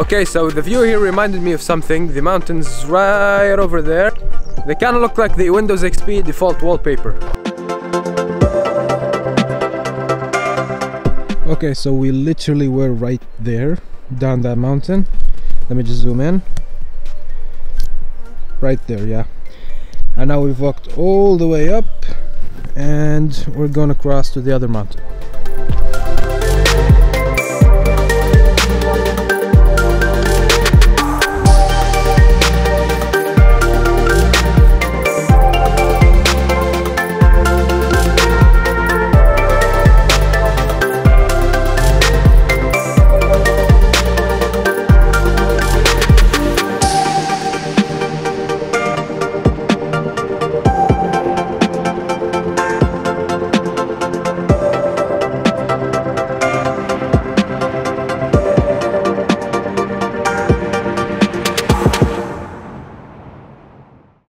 Okay, so the view here reminded me of something. The mountains right over there. They kind of look like the Windows XP default wallpaper. Okay, so we literally were right there, down that mountain. Let me just zoom in. Right there, yeah. And now we've walked all the way up and we're gonna cross to the other mountain.